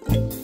you